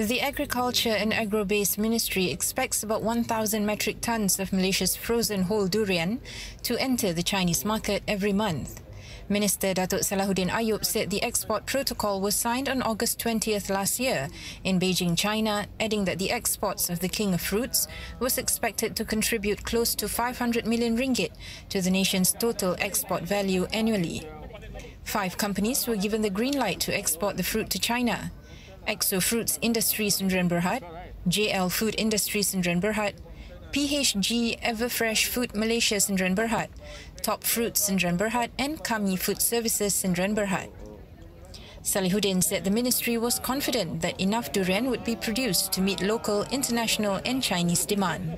The Agriculture and Agro-Based Ministry expects about 1,000 metric tons of Malaysia's frozen whole durian to enter the Chinese market every month. Minister Datuk Salahuddin Ayub said the export protocol was signed on August 20th last year in Beijing, China, adding that the exports of the king of fruits was expected to contribute close to 500 million ringgit to the nation's total export value annually. Five companies were given the green light to export the fruit to China. Exo Fruits Industries Sendirian Berhad, JL Food Industries Sendirian Berhad, PHG Everfresh Food Malaysia Sendirian Berhad, Top Fruits Sendirian Berhad, and Kami Food Services Sendirian Berhad. Salahuddin said the ministry was confident that enough durian would be produced to meet local, international and Chinese demand.